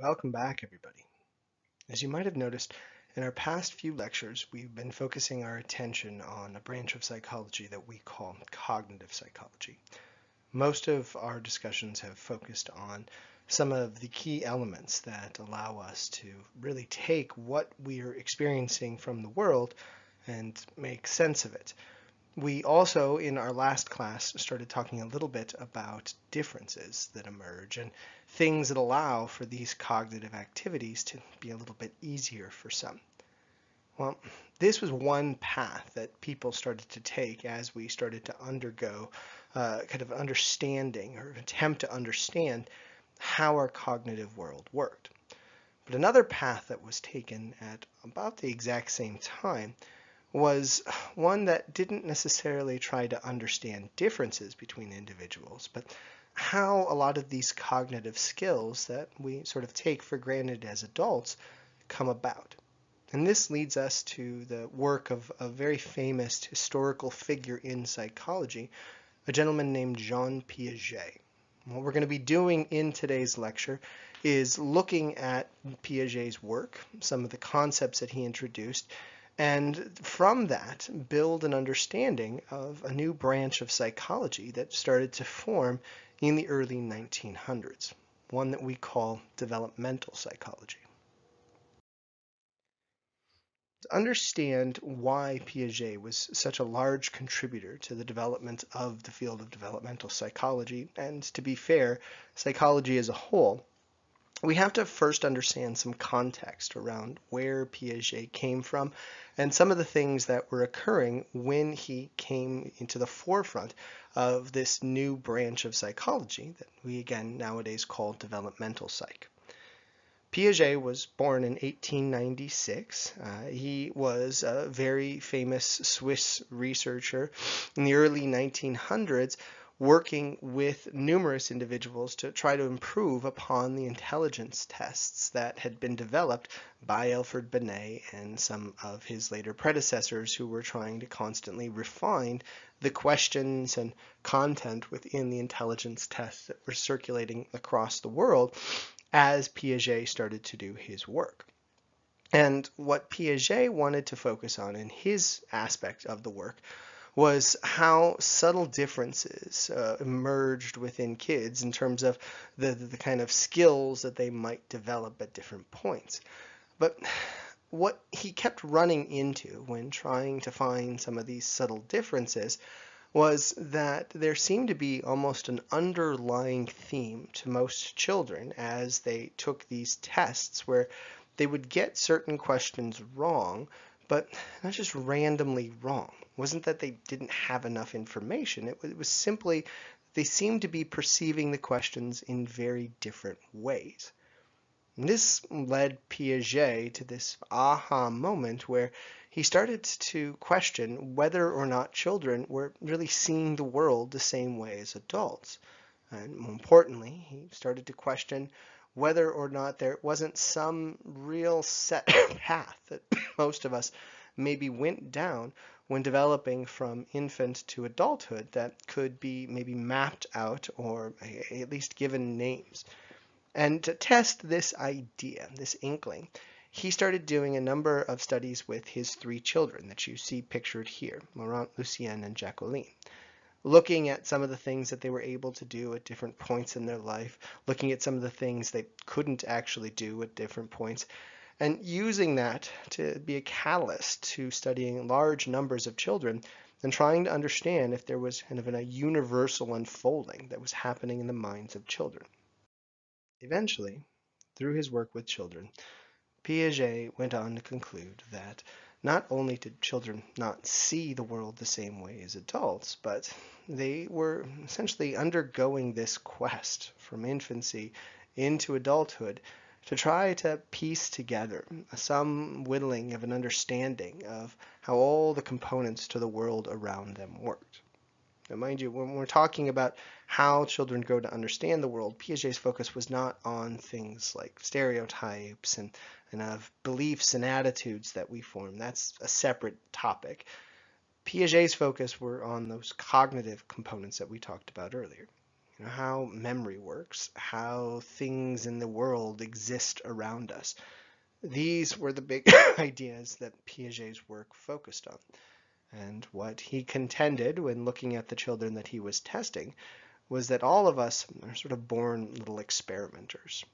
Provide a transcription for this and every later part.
Welcome back, everybody. As you might have noticed, in our past few lectures, we've been focusing our attention on a branch of psychology that we call cognitive psychology. Most of our discussions have focused on some of the key elements that allow us to really take what we are experiencing from the world and make sense of it. We also, in our last class, started talking a little bit about differences that emerge and things that allow for these cognitive activities to be a little bit easier for some. Well, this was one path that people started to take as we started to undergo uh, kind of understanding or attempt to understand how our cognitive world worked. But another path that was taken at about the exact same time was one that didn't necessarily try to understand differences between individuals, but how a lot of these cognitive skills that we sort of take for granted as adults come about. And this leads us to the work of a very famous historical figure in psychology, a gentleman named Jean Piaget. What we're going to be doing in today's lecture is looking at Piaget's work, some of the concepts that he introduced, and from that build an understanding of a new branch of psychology that started to form in the early 1900s, one that we call developmental psychology. To understand why Piaget was such a large contributor to the development of the field of developmental psychology, and to be fair, psychology as a whole, we have to first understand some context around where Piaget came from and some of the things that were occurring when he came into the forefront of this new branch of psychology that we again nowadays call developmental psych. Piaget was born in 1896. Uh, he was a very famous Swiss researcher in the early 1900s working with numerous individuals to try to improve upon the intelligence tests that had been developed by Alfred Binet and some of his later predecessors who were trying to constantly refine the questions and content within the intelligence tests that were circulating across the world as Piaget started to do his work. And what Piaget wanted to focus on in his aspect of the work was how subtle differences uh, emerged within kids in terms of the, the kind of skills that they might develop at different points. But what he kept running into when trying to find some of these subtle differences was that there seemed to be almost an underlying theme to most children as they took these tests where they would get certain questions wrong, but not just randomly wrong. It wasn't that they didn't have enough information. It, it was simply they seemed to be perceiving the questions in very different ways. And this led Piaget to this aha moment where he started to question whether or not children were really seeing the world the same way as adults. And more importantly, he started to question whether or not there wasn't some real set path that most of us maybe went down when developing from infant to adulthood that could be maybe mapped out or at least given names. And to test this idea, this inkling, he started doing a number of studies with his three children that you see pictured here, Laurent, Lucienne, and Jacqueline looking at some of the things that they were able to do at different points in their life, looking at some of the things they couldn't actually do at different points, and using that to be a catalyst to studying large numbers of children and trying to understand if there was kind of a universal unfolding that was happening in the minds of children. Eventually, through his work with children, Piaget went on to conclude that not only did children not see the world the same way as adults, but they were essentially undergoing this quest from infancy into adulthood to try to piece together some whittling of an understanding of how all the components to the world around them worked. Now, mind you, when we're talking about how children grow to understand the world, Piaget's focus was not on things like stereotypes and, and of beliefs and attitudes that we form. That's a separate topic. Piaget's focus were on those cognitive components that we talked about earlier. you know, how memory works, how things in the world exist around us. These were the big ideas that Piaget's work focused on. And what he contended when looking at the children that he was testing was that all of us are sort of born little experimenters.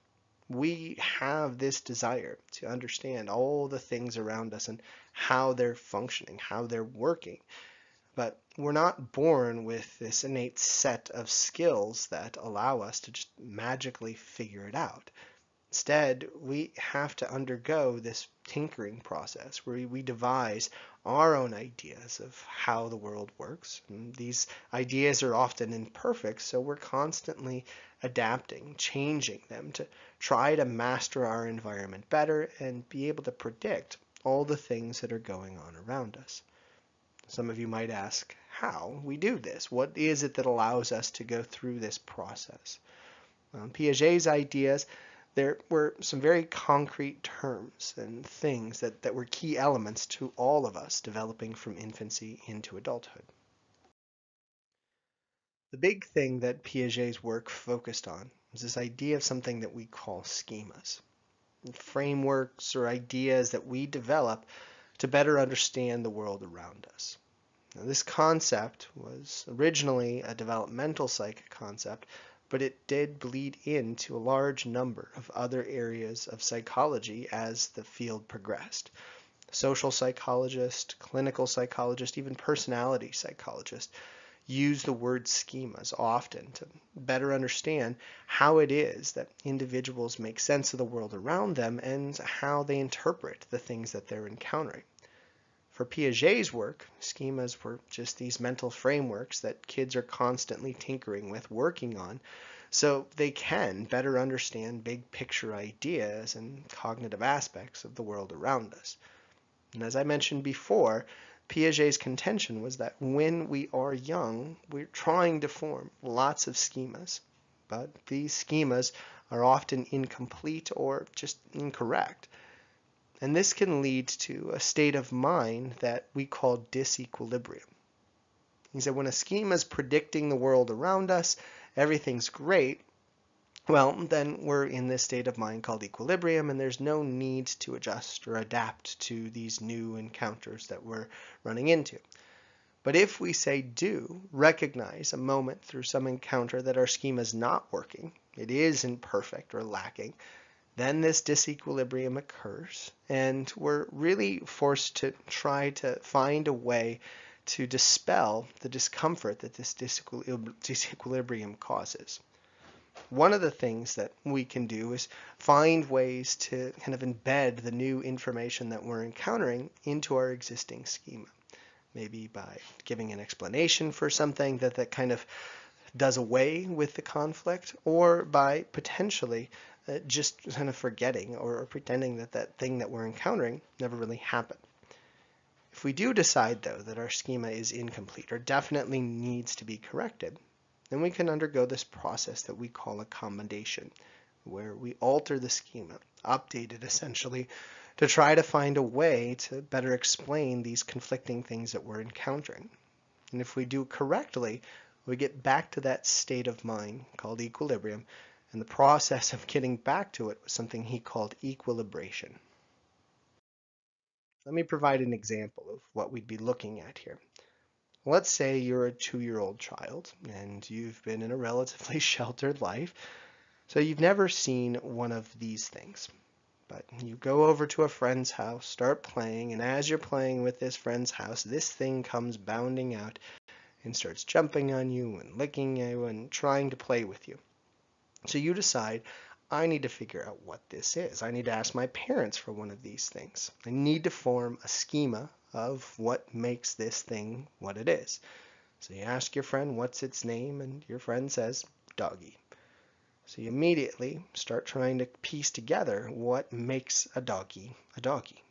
We have this desire to understand all the things around us and how they're functioning, how they're working. But we're not born with this innate set of skills that allow us to just magically figure it out. Instead, we have to undergo this tinkering process where we devise our own ideas of how the world works. And these ideas are often imperfect, so we're constantly adapting, changing them to try to master our environment better and be able to predict all the things that are going on around us. Some of you might ask how we do this. What is it that allows us to go through this process? Um, Piaget's ideas, there were some very concrete terms and things that, that were key elements to all of us developing from infancy into adulthood. The big thing that Piaget's work focused on was this idea of something that we call schemas, frameworks or ideas that we develop to better understand the world around us. Now, this concept was originally a developmental psych concept, but it did bleed into a large number of other areas of psychology as the field progressed. Social psychologist, clinical psychologist, even personality psychologist use the word schemas often to better understand how it is that individuals make sense of the world around them and how they interpret the things that they're encountering. For Piaget's work, schemas were just these mental frameworks that kids are constantly tinkering with, working on, so they can better understand big picture ideas and cognitive aspects of the world around us. And as I mentioned before, Piaget's contention was that when we are young, we're trying to form lots of schemas, but these schemas are often incomplete or just incorrect. And this can lead to a state of mind that we call disequilibrium. He said when a schema is predicting the world around us, everything's great, well, then we're in this state of mind called equilibrium, and there's no need to adjust or adapt to these new encounters that we're running into. But if we say do recognize a moment through some encounter that our schema is not working, it is imperfect or lacking, then this disequilibrium occurs, and we're really forced to try to find a way to dispel the discomfort that this disequilibrium causes one of the things that we can do is find ways to kind of embed the new information that we're encountering into our existing schema. Maybe by giving an explanation for something that, that kind of does away with the conflict, or by potentially uh, just kind of forgetting or, or pretending that that thing that we're encountering never really happened. If we do decide, though, that our schema is incomplete or definitely needs to be corrected, then we can undergo this process that we call accommodation, where we alter the schema, update it essentially, to try to find a way to better explain these conflicting things that we're encountering. And if we do correctly, we get back to that state of mind called equilibrium, and the process of getting back to it was something he called equilibration. Let me provide an example of what we'd be looking at here. Let's say you're a two-year-old child and you've been in a relatively sheltered life, so you've never seen one of these things. But you go over to a friend's house, start playing, and as you're playing with this friend's house, this thing comes bounding out and starts jumping on you and licking you and trying to play with you. So you decide, I need to figure out what this is. I need to ask my parents for one of these things. I need to form a schema of what makes this thing what it is. So you ask your friend what's its name and your friend says doggy. So you immediately start trying to piece together what makes a doggy a doggy.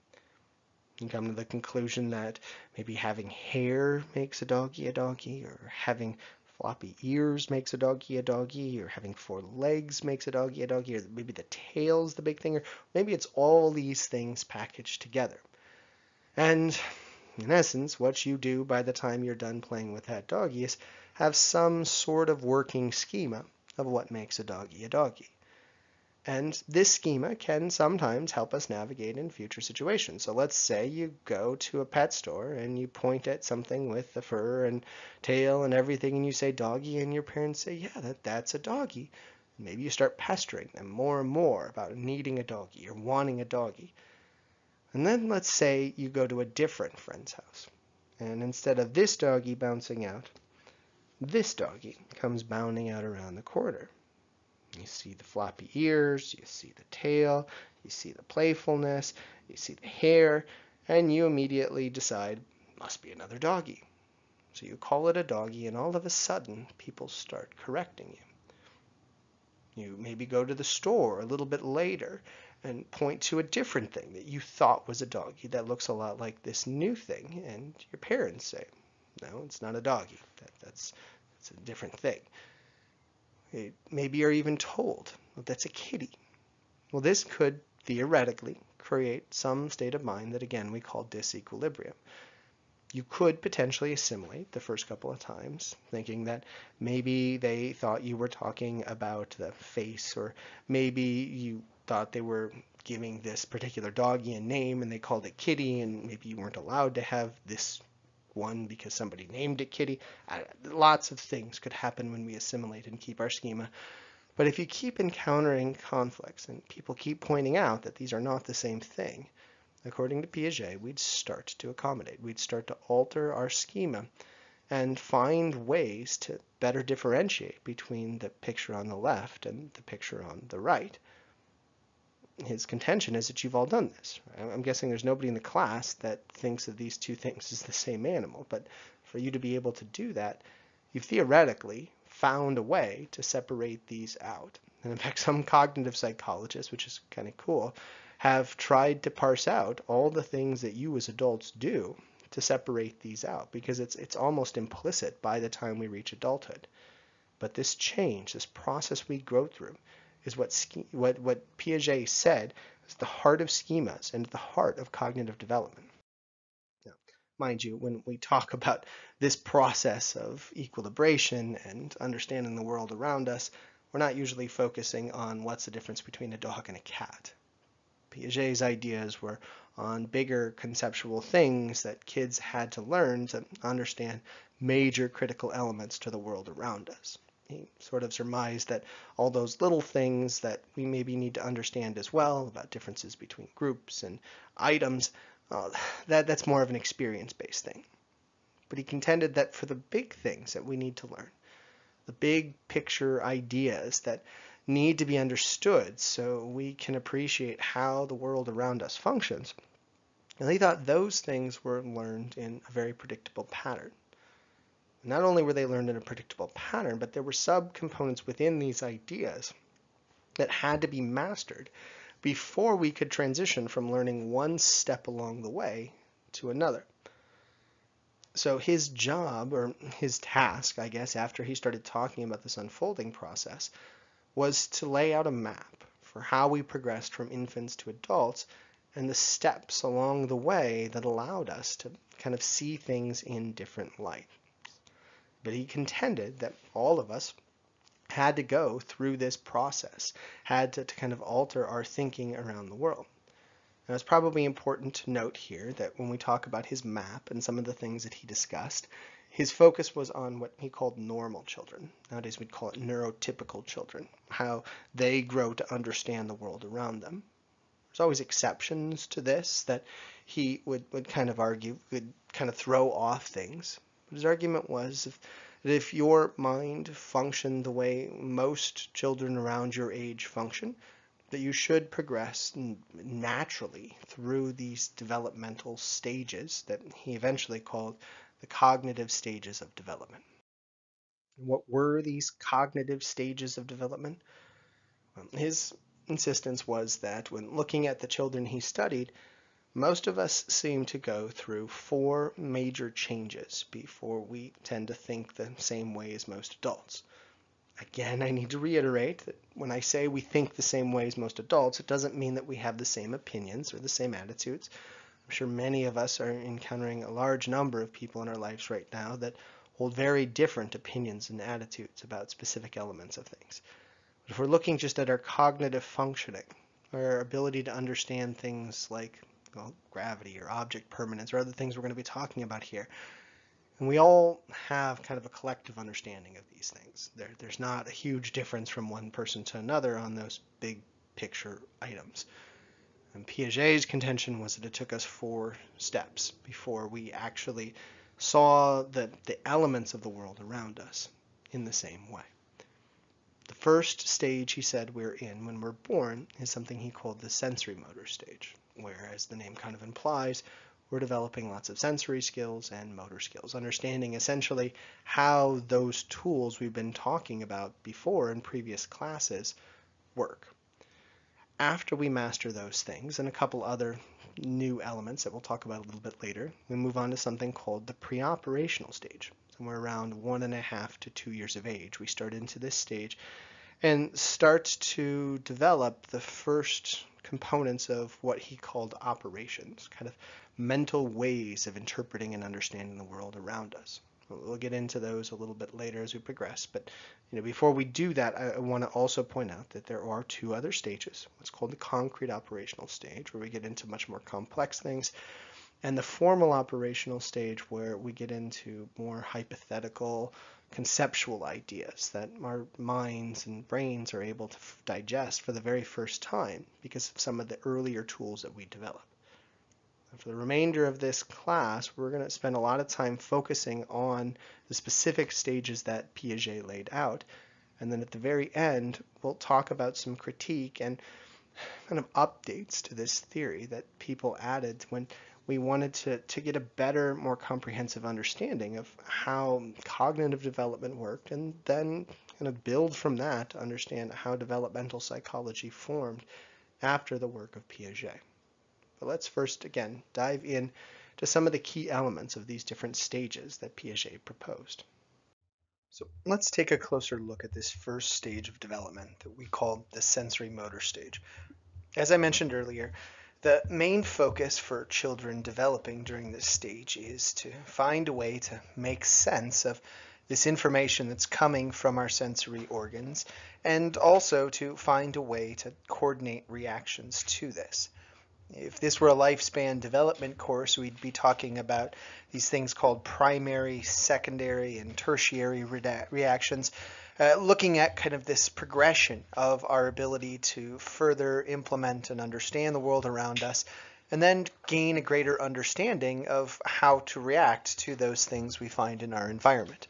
You come to the conclusion that maybe having hair makes a doggy a doggy, or having floppy ears makes a doggy a doggy, or having four legs makes a doggy a doggy, or maybe the tail's the big thing, or maybe it's all these things packaged together. And in essence, what you do by the time you're done playing with that doggy is have some sort of working schema of what makes a doggy a doggy. And this schema can sometimes help us navigate in future situations. So let's say you go to a pet store and you point at something with the fur and tail and everything and you say doggy and your parents say, yeah, that, that's a doggy. Maybe you start pestering them more and more about needing a doggy or wanting a doggy. And then let's say you go to a different friend's house. And instead of this doggy bouncing out, this doggy comes bounding out around the corner. You see the floppy ears, you see the tail, you see the playfulness, you see the hair, and you immediately decide, must be another doggy. So you call it a doggy, and all of a sudden, people start correcting you. You maybe go to the store a little bit later and point to a different thing that you thought was a doggy that looks a lot like this new thing, and your parents say, no, it's not a doggy. That, that's, that's a different thing. Maybe you're even told well, that's a kitty. Well, this could theoretically create some state of mind that, again, we call disequilibrium. You could potentially assimilate the first couple of times, thinking that maybe they thought you were talking about the face, or maybe you thought they were giving this particular doggy a name and they called it Kitty, and maybe you weren't allowed to have this one because somebody named it Kitty. Uh, lots of things could happen when we assimilate and keep our schema. But if you keep encountering conflicts and people keep pointing out that these are not the same thing, according to Piaget, we'd start to accommodate. We'd start to alter our schema and find ways to better differentiate between the picture on the left and the picture on the right his contention is that you've all done this. I'm guessing there's nobody in the class that thinks of these two things as the same animal, but for you to be able to do that, you've theoretically found a way to separate these out. And in fact, some cognitive psychologists, which is kind of cool, have tried to parse out all the things that you as adults do to separate these out because it's it's almost implicit by the time we reach adulthood. But this change, this process we grow through, is what, what, what Piaget said is the heart of schemas and the heart of cognitive development. Now, mind you, when we talk about this process of equilibration and understanding the world around us, we're not usually focusing on what's the difference between a dog and a cat. Piaget's ideas were on bigger conceptual things that kids had to learn to understand major critical elements to the world around us he sort of surmised that all those little things that we maybe need to understand as well about differences between groups and items, uh, that, that's more of an experience-based thing. But he contended that for the big things that we need to learn, the big picture ideas that need to be understood so we can appreciate how the world around us functions, and he thought those things were learned in a very predictable pattern. Not only were they learned in a predictable pattern, but there were subcomponents within these ideas that had to be mastered before we could transition from learning one step along the way to another. So his job, or his task, I guess, after he started talking about this unfolding process, was to lay out a map for how we progressed from infants to adults and the steps along the way that allowed us to kind of see things in different light. But he contended that all of us had to go through this process, had to, to kind of alter our thinking around the world. Now, it's probably important to note here that when we talk about his map and some of the things that he discussed, his focus was on what he called normal children. Nowadays we'd call it neurotypical children, how they grow to understand the world around them. There's always exceptions to this that he would, would kind of argue would kind of throw off things. His argument was if, that if your mind functioned the way most children around your age function, that you should progress naturally through these developmental stages that he eventually called the cognitive stages of development. What were these cognitive stages of development? Well, his insistence was that when looking at the children he studied, most of us seem to go through four major changes before we tend to think the same way as most adults. Again, I need to reiterate that when I say we think the same way as most adults, it doesn't mean that we have the same opinions or the same attitudes. I'm sure many of us are encountering a large number of people in our lives right now that hold very different opinions and attitudes about specific elements of things. But if we're looking just at our cognitive functioning, our ability to understand things like well, gravity or object permanence or other things we're going to be talking about here, and we all have kind of a collective understanding of these things. There, there's not a huge difference from one person to another on those big picture items. And Piaget's contention was that it took us four steps before we actually saw the, the elements of the world around us in the same way. The first stage he said we're in when we're born is something he called the sensory motor stage, where, as the name kind of implies, we're developing lots of sensory skills and motor skills, understanding essentially how those tools we've been talking about before in previous classes work. After we master those things and a couple other new elements that we'll talk about a little bit later, we move on to something called the pre-operational stage. Somewhere around one and a half to two years of age, we start into this stage and start to develop the first components of what he called operations, kind of mental ways of interpreting and understanding the world around us. We'll get into those a little bit later as we progress, but you know, before we do that, I, I want to also point out that there are two other stages. What's called the concrete operational stage, where we get into much more complex things, and the formal operational stage, where we get into more hypothetical, conceptual ideas that our minds and brains are able to digest for the very first time because of some of the earlier tools that we develop. For the remainder of this class, we're going to spend a lot of time focusing on the specific stages that Piaget laid out. And then at the very end, we'll talk about some critique and kind of updates to this theory that people added when we wanted to, to get a better, more comprehensive understanding of how cognitive development worked and then kind of build from that to understand how developmental psychology formed after the work of Piaget. But let's first, again, dive in to some of the key elements of these different stages that Piaget proposed. So let's take a closer look at this first stage of development that we call the sensory motor stage. As I mentioned earlier, the main focus for children developing during this stage is to find a way to make sense of this information that's coming from our sensory organs and also to find a way to coordinate reactions to this. If this were a lifespan development course, we'd be talking about these things called primary, secondary, and tertiary reactions, uh, looking at kind of this progression of our ability to further implement and understand the world around us, and then gain a greater understanding of how to react to those things we find in our environment.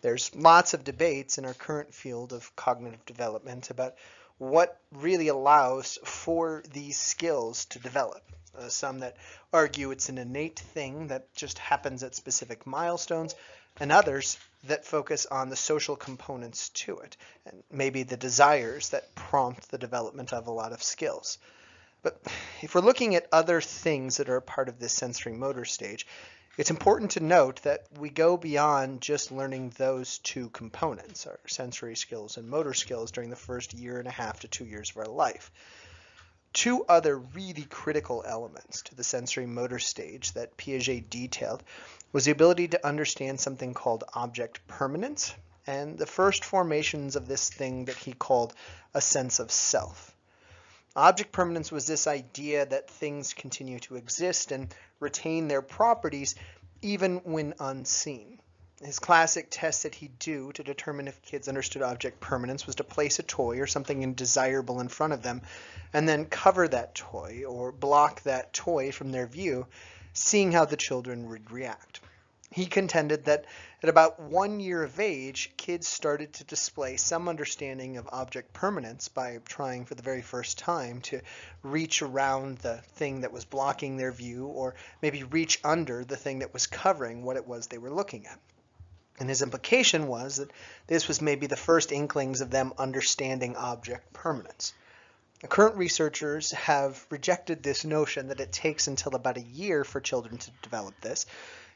There's lots of debates in our current field of cognitive development about what really allows for these skills to develop. Uh, some that argue it's an innate thing that just happens at specific milestones, and others that focus on the social components to it, and maybe the desires that prompt the development of a lot of skills. But if we're looking at other things that are a part of this sensory motor stage, it's important to note that we go beyond just learning those two components, our sensory skills and motor skills, during the first year and a half to two years of our life. Two other really critical elements to the sensory motor stage that Piaget detailed was the ability to understand something called object permanence and the first formations of this thing that he called a sense of self. Object permanence was this idea that things continue to exist and retain their properties even when unseen. His classic test that he'd do to determine if kids understood object permanence was to place a toy or something indesirable in front of them and then cover that toy or block that toy from their view, seeing how the children would react. He contended that at about one year of age, kids started to display some understanding of object permanence by trying for the very first time to reach around the thing that was blocking their view or maybe reach under the thing that was covering what it was they were looking at. And his implication was that this was maybe the first inklings of them understanding object permanence. Current researchers have rejected this notion that it takes until about a year for children to develop this,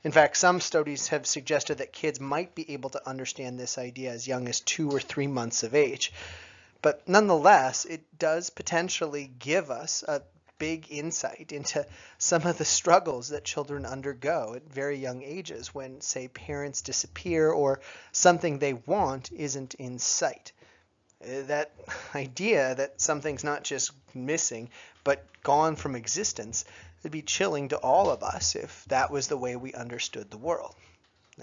in fact, some studies have suggested that kids might be able to understand this idea as young as two or three months of age. But nonetheless, it does potentially give us a big insight into some of the struggles that children undergo at very young ages when, say, parents disappear or something they want isn't in sight. Uh, that idea that something's not just missing, but gone from existence, would be chilling to all of us if that was the way we understood the world.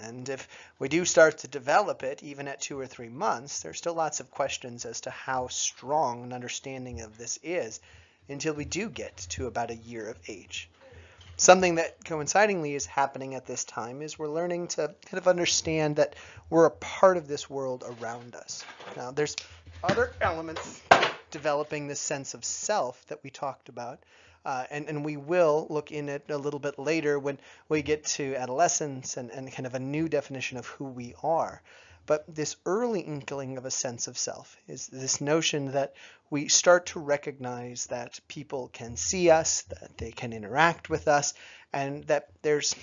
And if we do start to develop it, even at two or three months, there's still lots of questions as to how strong an understanding of this is until we do get to about a year of age. Something that coincidingly is happening at this time is we're learning to kind of understand that we're a part of this world around us. Now, there's other elements developing this sense of self that we talked about. Uh, and, and we will look in it a little bit later when we get to adolescence and, and kind of a new definition of who we are. But this early inkling of a sense of self is this notion that we start to recognize that people can see us, that they can interact with us, and that there's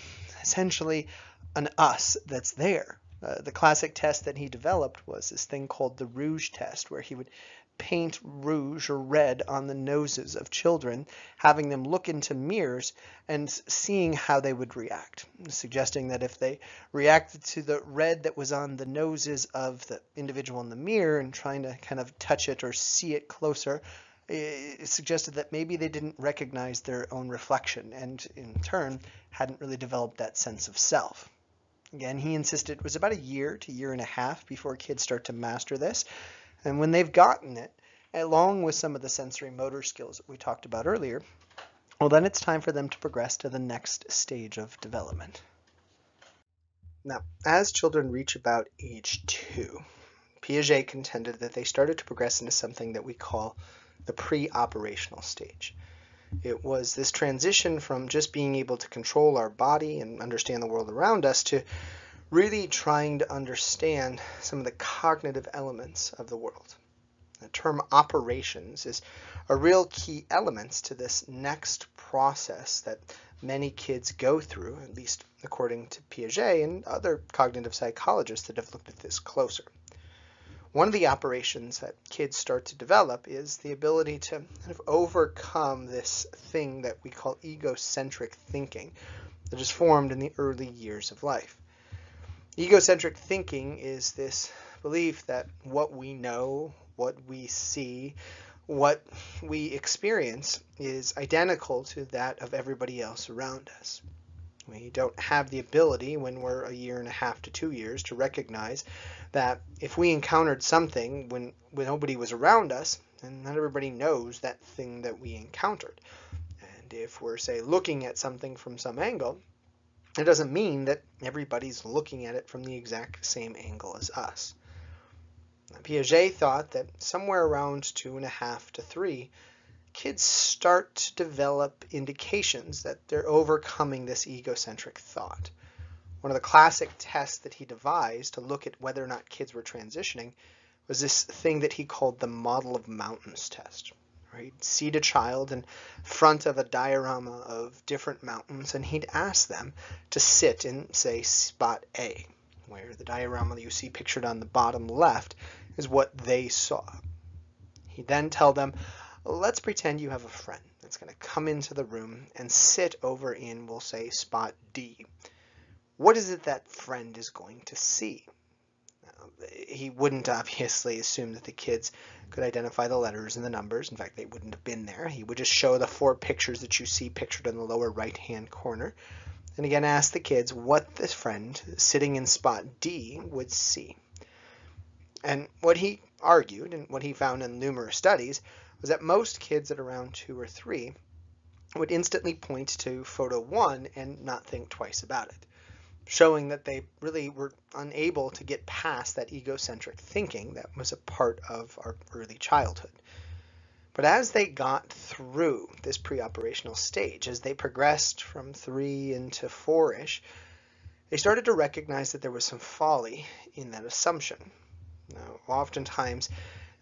essentially an us that's there. Uh, the classic test that he developed was this thing called the rouge test, where he would paint rouge or red on the noses of children, having them look into mirrors and seeing how they would react, suggesting that if they reacted to the red that was on the noses of the individual in the mirror and trying to kind of touch it or see it closer, it suggested that maybe they didn't recognize their own reflection and in turn hadn't really developed that sense of self. Again, he insisted it was about a year to year and a half before kids start to master this. And when they've gotten it, along with some of the sensory motor skills that we talked about earlier, well, then it's time for them to progress to the next stage of development. Now, as children reach about age two, Piaget contended that they started to progress into something that we call the pre-operational stage. It was this transition from just being able to control our body and understand the world around us to really trying to understand some of the cognitive elements of the world. The term operations is a real key element to this next process that many kids go through, at least according to Piaget and other cognitive psychologists that have looked at this closer. One of the operations that kids start to develop is the ability to kind of overcome this thing that we call egocentric thinking that is formed in the early years of life. Egocentric thinking is this belief that what we know, what we see, what we experience is identical to that of everybody else around us. We don't have the ability when we're a year and a half to two years to recognize that if we encountered something when, when nobody was around us, then not everybody knows that thing that we encountered. And if we're, say, looking at something from some angle, it doesn't mean that everybody's looking at it from the exact same angle as us. Piaget thought that somewhere around two and a half to three, kids start to develop indications that they're overcoming this egocentric thought. One of the classic tests that he devised to look at whether or not kids were transitioning was this thing that he called the model of mountains test right? Seat a child in front of a diorama of different mountains, and he'd ask them to sit in, say, spot A, where the diorama that you see pictured on the bottom left is what they saw. He'd then tell them, let's pretend you have a friend that's going to come into the room and sit over in, we'll say, spot D. What is it that friend is going to see? He wouldn't obviously assume that the kids could identify the letters and the numbers. In fact, they wouldn't have been there. He would just show the four pictures that you see pictured in the lower right hand corner. And again, ask the kids what this friend sitting in spot D would see. And what he argued, and what he found in numerous studies, was that most kids at around two or three would instantly point to photo one and not think twice about it showing that they really were unable to get past that egocentric thinking that was a part of our early childhood. But as they got through this pre-operational stage, as they progressed from three into four-ish, they started to recognize that there was some folly in that assumption. Now, oftentimes,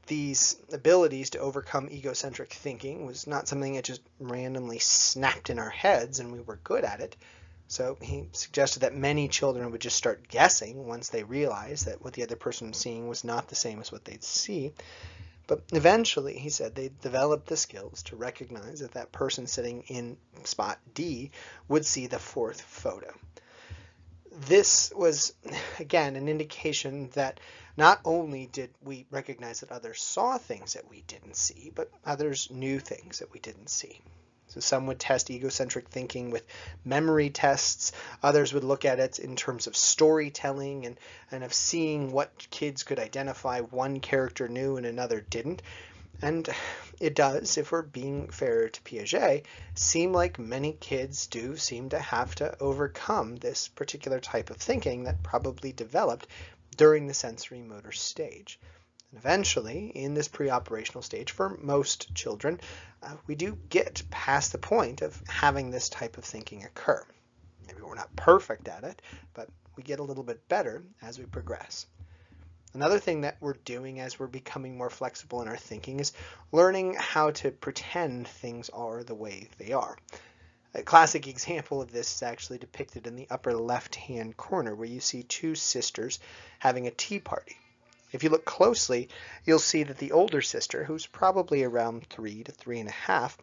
these abilities to overcome egocentric thinking was not something that just randomly snapped in our heads and we were good at it. So he suggested that many children would just start guessing once they realized that what the other person was seeing was not the same as what they'd see. But eventually, he said, they developed the skills to recognize that that person sitting in spot D would see the fourth photo. This was, again, an indication that not only did we recognize that others saw things that we didn't see, but others knew things that we didn't see. So some would test egocentric thinking with memory tests. Others would look at it in terms of storytelling and, and of seeing what kids could identify one character knew and another didn't. And it does, if we're being fair to Piaget, seem like many kids do seem to have to overcome this particular type of thinking that probably developed during the sensory motor stage. And eventually, in this preoperational stage, for most children, uh, we do get past the point of having this type of thinking occur. Maybe we're not perfect at it, but we get a little bit better as we progress. Another thing that we're doing as we're becoming more flexible in our thinking is learning how to pretend things are the way they are. A classic example of this is actually depicted in the upper left-hand corner where you see two sisters having a tea party. If you look closely, you'll see that the older sister, who's probably around three to three and a half,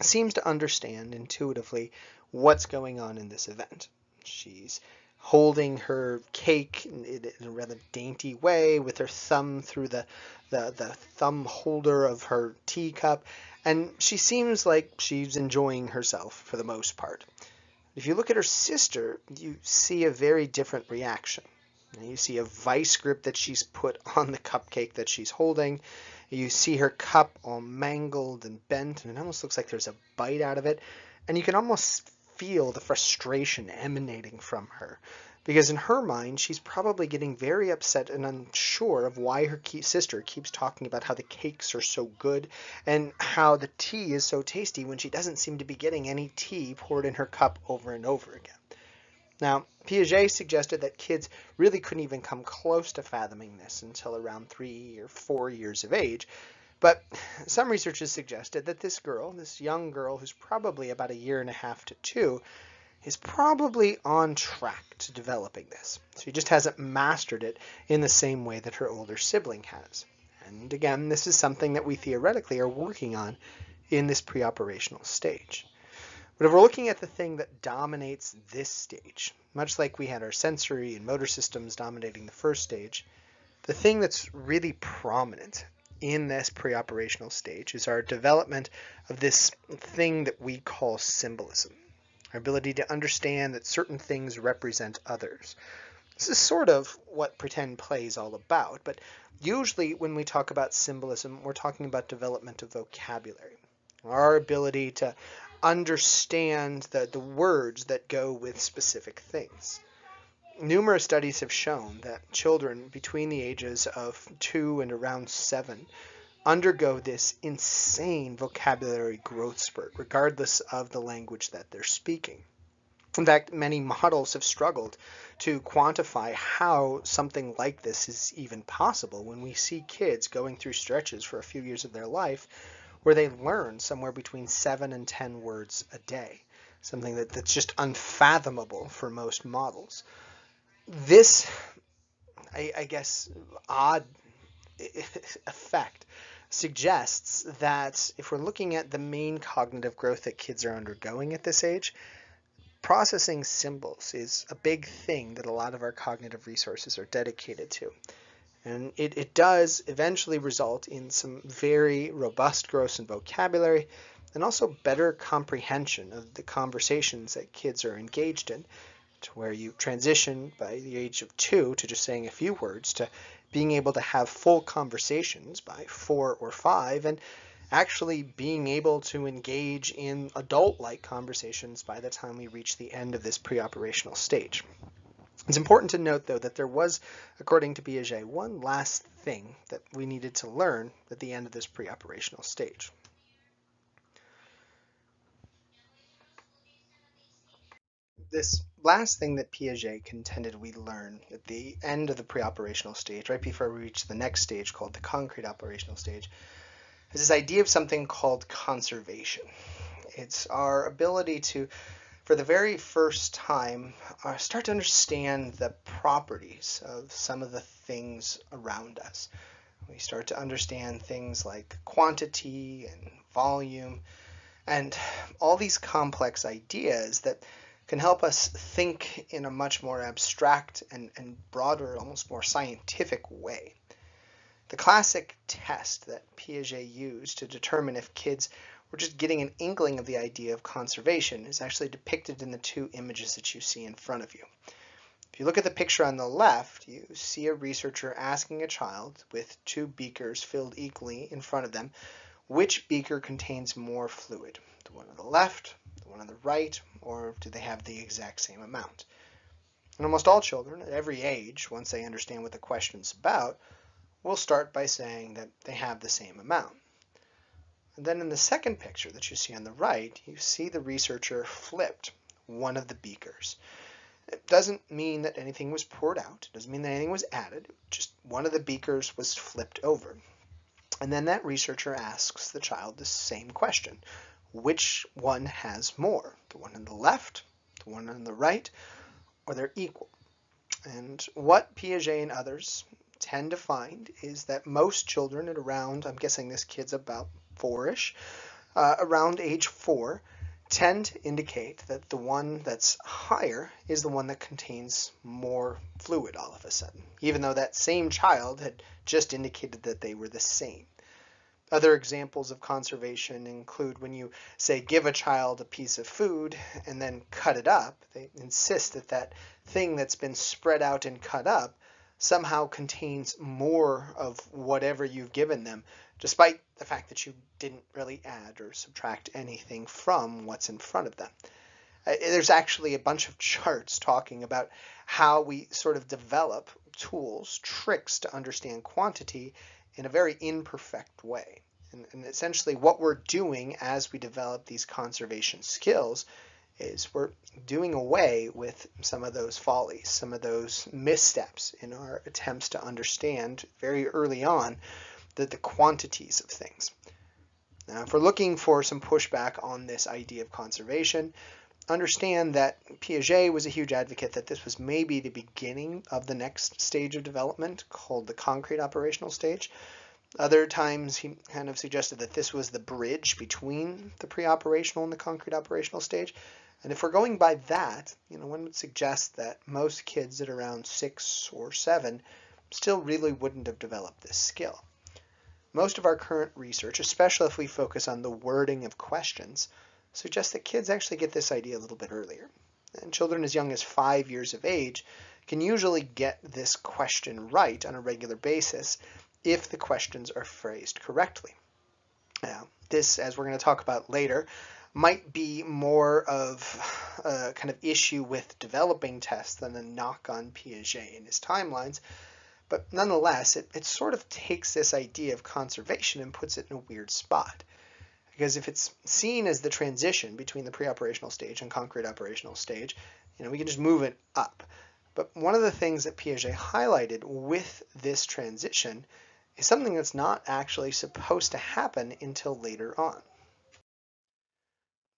seems to understand intuitively what's going on in this event. She's holding her cake in a rather dainty way with her thumb through the, the, the thumb holder of her teacup and she seems like she's enjoying herself for the most part. If you look at her sister, you see a very different reaction. You see a vice grip that she's put on the cupcake that she's holding. You see her cup all mangled and bent, and it almost looks like there's a bite out of it. And you can almost feel the frustration emanating from her because in her mind, she's probably getting very upset and unsure of why her sister keeps talking about how the cakes are so good and how the tea is so tasty when she doesn't seem to be getting any tea poured in her cup over and over again. Now, Piaget suggested that kids really couldn't even come close to fathoming this until around three or four years of age. But some researchers suggested that this girl, this young girl who's probably about a year and a half to two, is probably on track to developing this. She just hasn't mastered it in the same way that her older sibling has. And again, this is something that we theoretically are working on in this preoperational stage. But if we're looking at the thing that dominates this stage, much like we had our sensory and motor systems dominating the first stage, the thing that's really prominent in this preoperational stage is our development of this thing that we call symbolism our ability to understand that certain things represent others. This is sort of what pretend play is all about, but usually when we talk about symbolism, we're talking about development of vocabulary. Our ability to understand the, the words that go with specific things. Numerous studies have shown that children between the ages of two and around seven undergo this insane vocabulary growth spurt, regardless of the language that they're speaking. In fact, many models have struggled to quantify how something like this is even possible when we see kids going through stretches for a few years of their life where they learn somewhere between seven and ten words a day, something that, that's just unfathomable for most models. This, I, I guess, odd effect suggests that if we're looking at the main cognitive growth that kids are undergoing at this age, processing symbols is a big thing that a lot of our cognitive resources are dedicated to. And it, it does eventually result in some very robust growth in vocabulary and also better comprehension of the conversations that kids are engaged in to where you transition by the age of two to just saying a few words to being able to have full conversations by four or five, and actually being able to engage in adult-like conversations by the time we reach the end of this preoperational stage. It's important to note, though, that there was, according to Piaget, one last thing that we needed to learn at the end of this preoperational stage. This last thing that Piaget contended we learn at the end of the pre-operational stage, right before we reach the next stage called the concrete operational stage, is this idea of something called conservation. It's our ability to, for the very first time, uh, start to understand the properties of some of the things around us. We start to understand things like quantity and volume and all these complex ideas that can help us think in a much more abstract and, and broader, almost more scientific way. The classic test that Piaget used to determine if kids were just getting an inkling of the idea of conservation is actually depicted in the two images that you see in front of you. If you look at the picture on the left, you see a researcher asking a child with two beakers filled equally in front of them, which beaker contains more fluid, the one on the left the one on the right, or do they have the exact same amount? And almost all children at every age, once they understand what the question is about, will start by saying that they have the same amount. And then in the second picture that you see on the right, you see the researcher flipped one of the beakers. It doesn't mean that anything was poured out. It doesn't mean that anything was added. Just one of the beakers was flipped over. And then that researcher asks the child the same question which one has more, the one on the left, the one on the right, or they're equal. And what Piaget and others tend to find is that most children at around, I'm guessing this kid's about four-ish, uh, around age four, tend to indicate that the one that's higher is the one that contains more fluid all of a sudden, even though that same child had just indicated that they were the same. Other examples of conservation include when you say give a child a piece of food and then cut it up, they insist that that thing that's been spread out and cut up somehow contains more of whatever you've given them, despite the fact that you didn't really add or subtract anything from what's in front of them. Uh, there's actually a bunch of charts talking about how we sort of develop tools, tricks to understand quantity in a very imperfect way. And, and essentially what we're doing as we develop these conservation skills is we're doing away with some of those follies, some of those missteps in our attempts to understand very early on the, the quantities of things. Now, if we're looking for some pushback on this idea of conservation, understand that Piaget was a huge advocate that this was maybe the beginning of the next stage of development called the concrete operational stage. Other times he kind of suggested that this was the bridge between the pre-operational and the concrete operational stage. And if we're going by that, you know, one would suggest that most kids at around six or seven still really wouldn't have developed this skill. Most of our current research, especially if we focus on the wording of questions, suggests that kids actually get this idea a little bit earlier. And children as young as five years of age can usually get this question right on a regular basis if the questions are phrased correctly. Now, this, as we're going to talk about later, might be more of a kind of issue with developing tests than a knock on Piaget and his timelines. But nonetheless, it, it sort of takes this idea of conservation and puts it in a weird spot. Because if it's seen as the transition between the pre-operational stage and concrete operational stage, you know, we can just move it up. But one of the things that Piaget highlighted with this transition is something that's not actually supposed to happen until later on.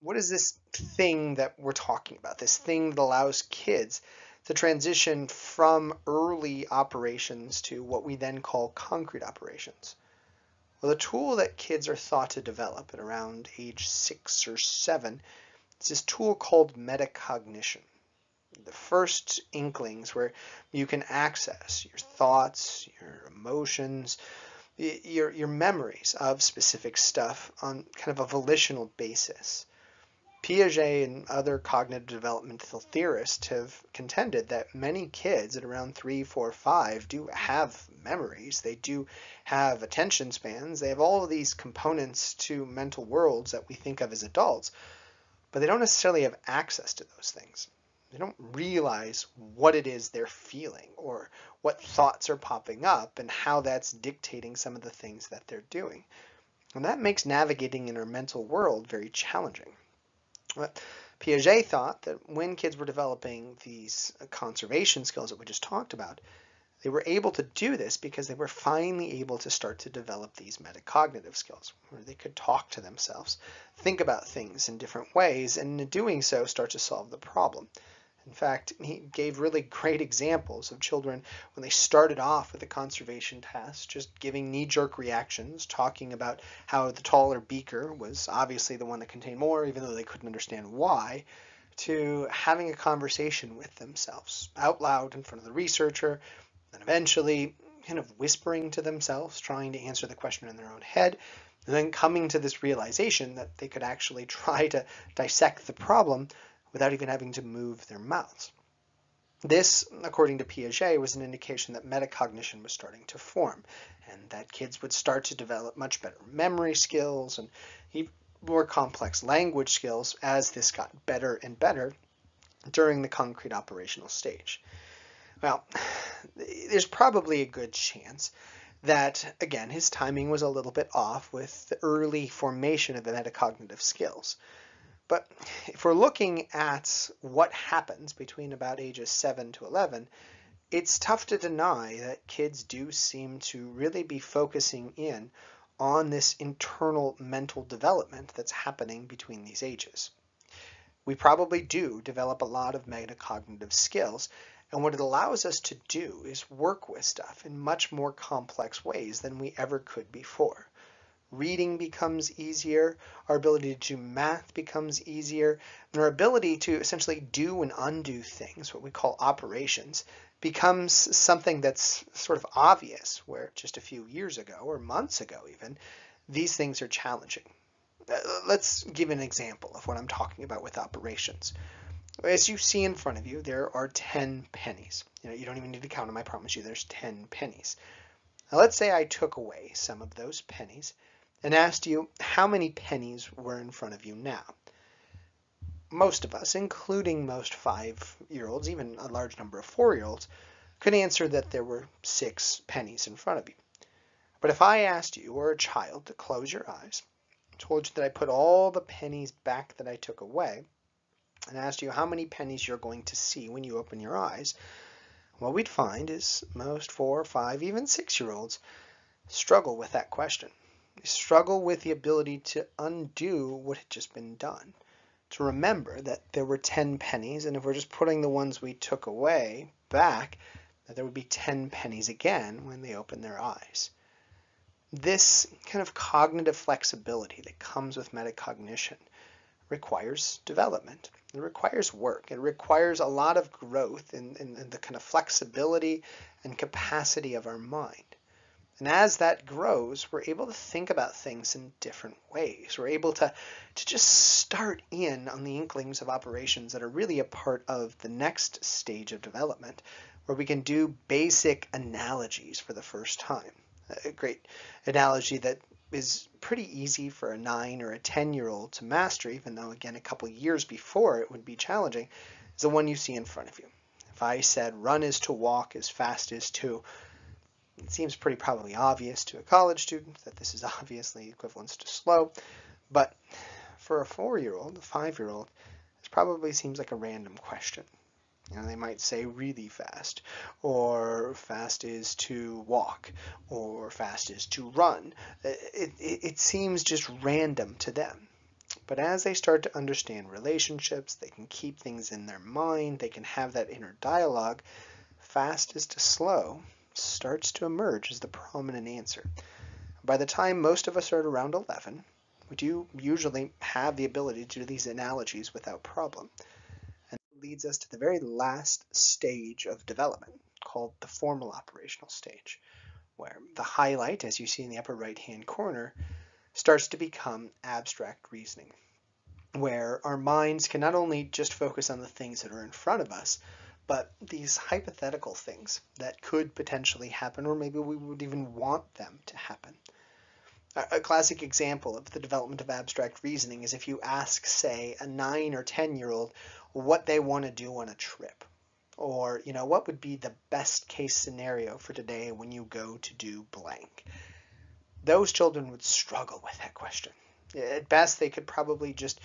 What is this thing that we're talking about? This thing that allows kids to transition from early operations to what we then call concrete operations. Well, the tool that kids are thought to develop at around age six or seven is this tool called metacognition. The first inklings where you can access your thoughts, your emotions, your, your memories of specific stuff on kind of a volitional basis. Piaget and other cognitive developmental theorists have contended that many kids at around three, four, five do have memories. They do have attention spans. They have all of these components to mental worlds that we think of as adults, but they don't necessarily have access to those things. They don't realize what it is they're feeling or what thoughts are popping up and how that's dictating some of the things that they're doing. And that makes navigating in our mental world very challenging. But Piaget thought that when kids were developing these conservation skills that we just talked about, they were able to do this because they were finally able to start to develop these metacognitive skills, where they could talk to themselves, think about things in different ways, and in doing so start to solve the problem. In fact, he gave really great examples of children when they started off with a conservation task, just giving knee-jerk reactions, talking about how the taller beaker was obviously the one that contained more, even though they couldn't understand why, to having a conversation with themselves out loud in front of the researcher, and eventually kind of whispering to themselves, trying to answer the question in their own head, and then coming to this realization that they could actually try to dissect the problem without even having to move their mouths. This, according to Piaget, was an indication that metacognition was starting to form, and that kids would start to develop much better memory skills and more complex language skills as this got better and better during the concrete operational stage. Well, there's probably a good chance that, again, his timing was a little bit off with the early formation of the metacognitive skills. But if we're looking at what happens between about ages 7 to 11, it's tough to deny that kids do seem to really be focusing in on this internal mental development that's happening between these ages. We probably do develop a lot of metacognitive skills, and what it allows us to do is work with stuff in much more complex ways than we ever could before. Reading becomes easier, our ability to do math becomes easier, and our ability to essentially do and undo things, what we call operations, becomes something that's sort of obvious, where just a few years ago, or months ago even, these things are challenging. Uh, let's give an example of what I'm talking about with operations. As you see in front of you, there are 10 pennies. You know, you don't even need to count them, I promise you, there's 10 pennies. Now let's say I took away some of those pennies and asked you how many pennies were in front of you now most of us, including most five-year-olds, even a large number of four-year-olds, could answer that there were six pennies in front of you. But if I asked you or a child to close your eyes, told you that I put all the pennies back that I took away, and asked you how many pennies you're going to see when you open your eyes, what we'd find is most four, five, even six-year-olds struggle with that question. Struggle with the ability to undo what had just been done to remember that there were 10 pennies, and if we're just putting the ones we took away back, that there would be 10 pennies again when they open their eyes. This kind of cognitive flexibility that comes with metacognition requires development. It requires work. It requires a lot of growth in, in, in the kind of flexibility and capacity of our mind. And as that grows, we're able to think about things in different ways. We're able to, to just start in on the inklings of operations that are really a part of the next stage of development, where we can do basic analogies for the first time. A great analogy that is pretty easy for a 9 or a 10 year old to master, even though, again, a couple years before it would be challenging, is the one you see in front of you. If I said run is to walk as fast as to it seems pretty probably obvious to a college student that this is obviously equivalent to slow, but for a four-year-old, a five-year-old, this probably seems like a random question. You know, they might say really fast, or fast is to walk, or fast is to run. Uh, it, it, it seems just random to them. But as they start to understand relationships, they can keep things in their mind, they can have that inner dialogue, fast is to slow starts to emerge as the prominent answer. By the time most of us are at around 11, we do usually have the ability to do these analogies without problem. And leads us to the very last stage of development, called the formal operational stage, where the highlight, as you see in the upper right-hand corner, starts to become abstract reasoning, where our minds can not only just focus on the things that are in front of us, but these hypothetical things that could potentially happen, or maybe we would even want them to happen. A classic example of the development of abstract reasoning is if you ask, say, a 9 or 10 year old what they want to do on a trip. Or, you know, what would be the best case scenario for today when you go to do blank? Those children would struggle with that question. At best, they could probably just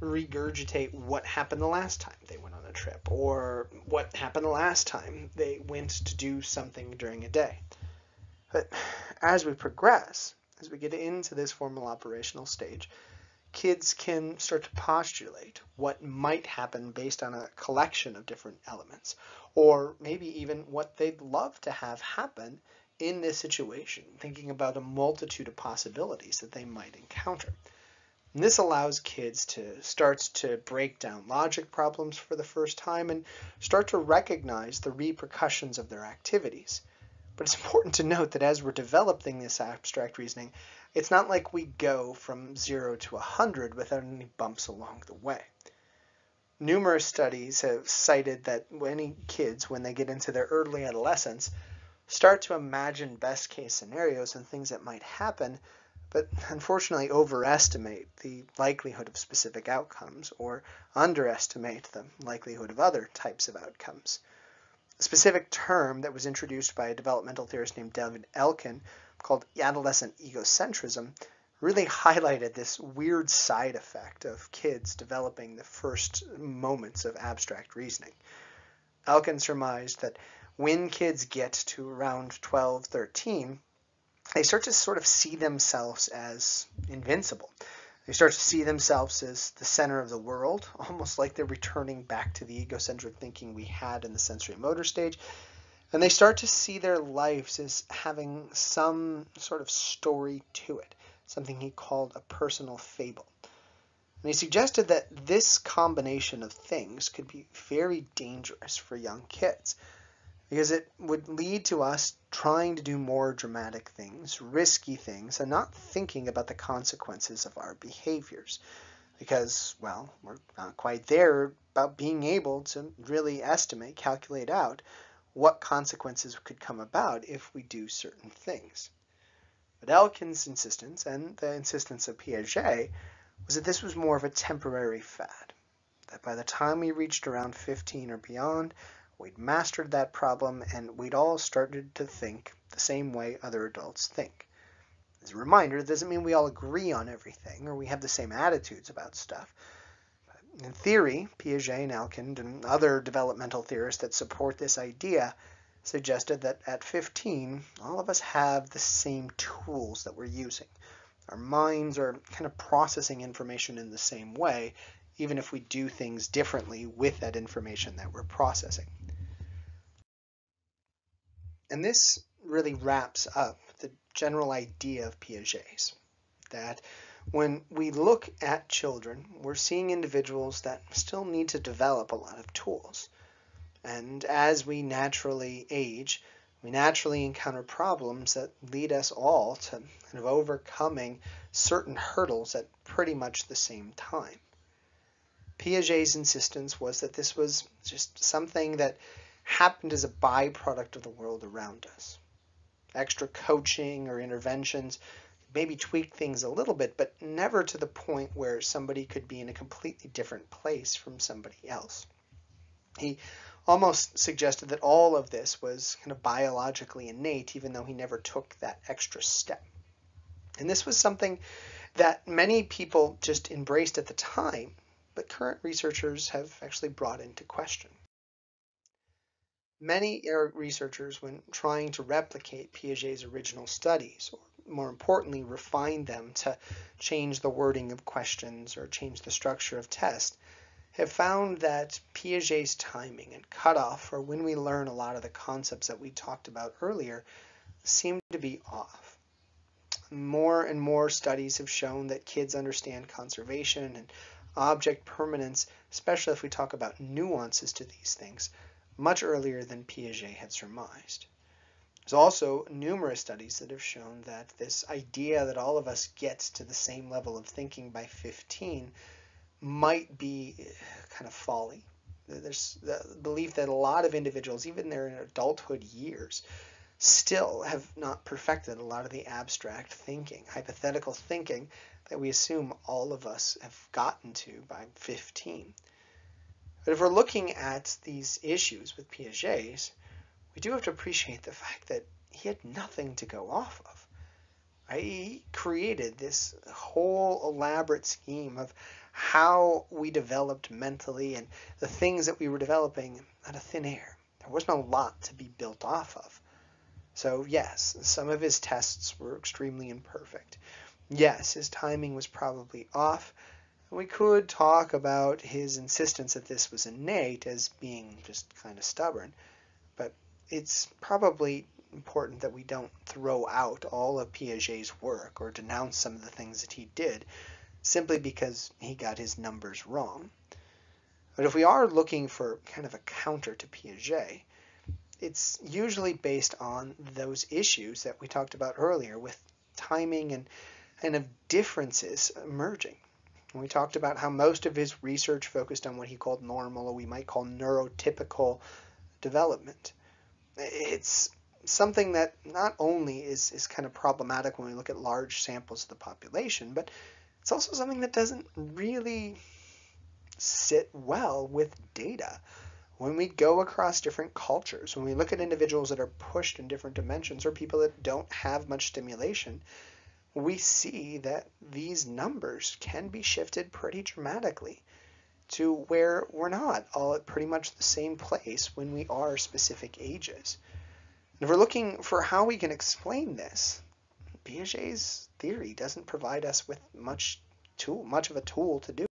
regurgitate what happened the last time they went on a trip or what happened the last time they went to do something during a day. But as we progress, as we get into this formal operational stage, kids can start to postulate what might happen based on a collection of different elements, or maybe even what they'd love to have happen in this situation, thinking about a multitude of possibilities that they might encounter. And this allows kids to start to break down logic problems for the first time and start to recognize the repercussions of their activities. But it's important to note that as we're developing this abstract reasoning, it's not like we go from 0 to 100 without any bumps along the way. Numerous studies have cited that many kids, when they get into their early adolescence, start to imagine best case scenarios and things that might happen but unfortunately overestimate the likelihood of specific outcomes or underestimate the likelihood of other types of outcomes. A specific term that was introduced by a developmental theorist named David Elkind called adolescent egocentrism really highlighted this weird side effect of kids developing the first moments of abstract reasoning. Elkind surmised that when kids get to around 12, 13, they start to sort of see themselves as invincible. They start to see themselves as the center of the world, almost like they're returning back to the egocentric thinking we had in the sensory motor stage. And they start to see their lives as having some sort of story to it, something he called a personal fable. And he suggested that this combination of things could be very dangerous for young kids because it would lead to us trying to do more dramatic things, risky things, and not thinking about the consequences of our behaviors. Because, well, we're not quite there about being able to really estimate, calculate out what consequences could come about if we do certain things. But Elkind's insistence, and the insistence of Piaget, was that this was more of a temporary fad. That by the time we reached around 15 or beyond, We'd mastered that problem and we'd all started to think the same way other adults think. As a reminder, it doesn't mean we all agree on everything or we have the same attitudes about stuff. In theory, Piaget and Elkind and other developmental theorists that support this idea suggested that at 15, all of us have the same tools that we're using. Our minds are kind of processing information in the same way, even if we do things differently with that information that we're processing. And this really wraps up the general idea of Piaget's, that when we look at children, we're seeing individuals that still need to develop a lot of tools. And as we naturally age, we naturally encounter problems that lead us all to kind of overcoming certain hurdles at pretty much the same time. Piaget's insistence was that this was just something that happened as a byproduct of the world around us. Extra coaching or interventions maybe tweak things a little bit, but never to the point where somebody could be in a completely different place from somebody else. He almost suggested that all of this was kind of biologically innate, even though he never took that extra step. And this was something that many people just embraced at the time, but current researchers have actually brought into question. Many researchers, when trying to replicate Piaget's original studies, or more importantly, refine them to change the wording of questions or change the structure of tests, have found that Piaget's timing and cutoff for when we learn a lot of the concepts that we talked about earlier seem to be off. More and more studies have shown that kids understand conservation and object permanence, especially if we talk about nuances to these things, much earlier than Piaget had surmised. There's also numerous studies that have shown that this idea that all of us get to the same level of thinking by 15 might be eh, kind of folly. There's the belief that a lot of individuals, even their adulthood years, still have not perfected a lot of the abstract thinking, hypothetical thinking that we assume all of us have gotten to by 15. But if we're looking at these issues with Piaget's, we do have to appreciate the fact that he had nothing to go off of. Right? He created this whole elaborate scheme of how we developed mentally and the things that we were developing out of thin air. There wasn't a lot to be built off of. So yes, some of his tests were extremely imperfect. Yes, his timing was probably off, We could talk about his insistence that this was innate as being just kind of stubborn, but it's probably important that we don't throw out all of Piaget's work or denounce some of the things that he did simply because he got his numbers wrong. But if we are looking for kind of a counter to Piaget, it's usually based on those issues that we talked about earlier with timing and kind of differences emerging. We talked about how most of his research focused on what he called normal, or we might call neurotypical development. It's something that not only is, is kind of problematic when we look at large samples of the population, but it's also something that doesn't really sit well with data. When we go across different cultures, when we look at individuals that are pushed in different dimensions or people that don't have much stimulation, we see that these numbers can be shifted pretty dramatically to where we're not all at pretty much the same place when we are specific ages. If we're looking for how we can explain this, Piaget's theory doesn't provide us with much tool, much of a tool to do.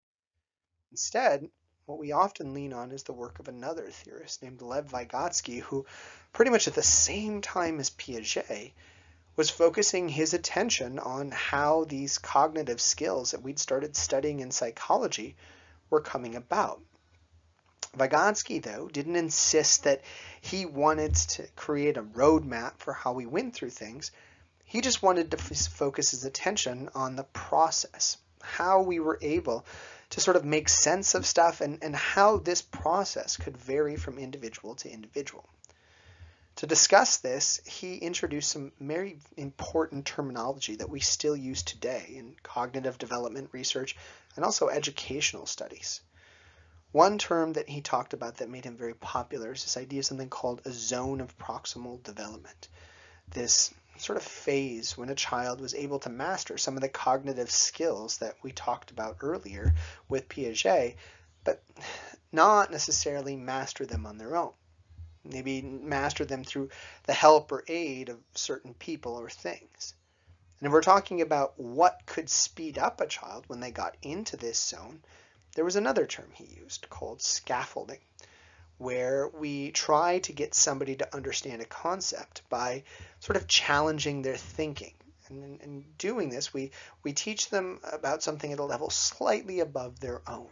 Instead, what we often lean on is the work of another theorist named Lev Vygotsky, who pretty much at the same time as Piaget was focusing his attention on how these cognitive skills that we'd started studying in psychology were coming about. Vygotsky, though, didn't insist that he wanted to create a roadmap for how we went through things. He just wanted to focus his attention on the process, how we were able to sort of make sense of stuff and, and how this process could vary from individual to individual. To discuss this, he introduced some very important terminology that we still use today in cognitive development research and also educational studies. One term that he talked about that made him very popular is this idea of something called a zone of proximal development. This sort of phase when a child was able to master some of the cognitive skills that we talked about earlier with Piaget, but not necessarily master them on their own. Maybe master them through the help or aid of certain people or things. And if we're talking about what could speed up a child when they got into this zone, there was another term he used called scaffolding, where we try to get somebody to understand a concept by sort of challenging their thinking. And in, in doing this, we, we teach them about something at a level slightly above their own.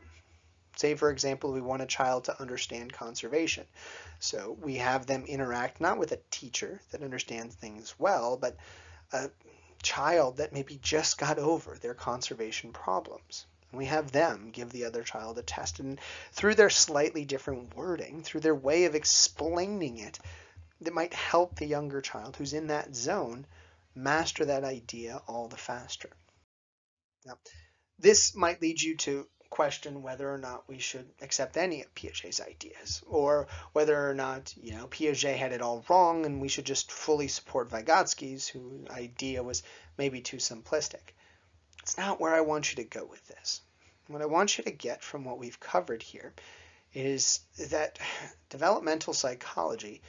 Say, for example, we want a child to understand conservation. So we have them interact not with a teacher that understands things well, but a child that maybe just got over their conservation problems. And we have them give the other child a test. And through their slightly different wording, through their way of explaining it, that might help the younger child who's in that zone master that idea all the faster. Now, this might lead you to question whether or not we should accept any of Piaget's ideas, or whether or not you know Piaget had it all wrong and we should just fully support Vygotsky's, whose idea was maybe too simplistic. It's not where I want you to go with this. What I want you to get from what we've covered here is that developmental psychology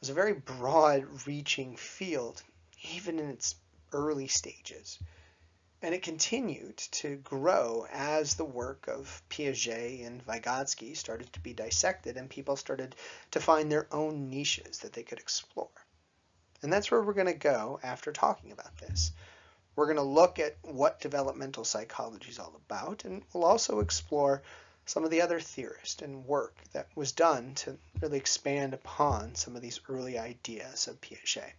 was a very broad reaching field, even in its early stages. And it continued to grow as the work of Piaget and Vygotsky started to be dissected and people started to find their own niches that they could explore. And that's where we're going to go after talking about this. We're going to look at what developmental psychology is all about, and we'll also explore some of the other theorists and work that was done to really expand upon some of these early ideas of Piaget.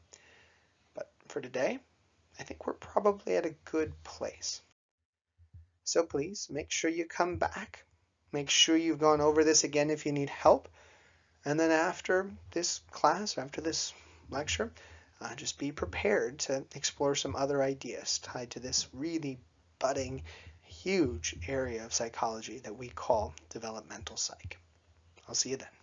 But for today, I think we're probably at a good place. So please make sure you come back. Make sure you've gone over this again if you need help. And then after this class, after this lecture, uh, just be prepared to explore some other ideas tied to this really budding, huge area of psychology that we call developmental psych. I'll see you then.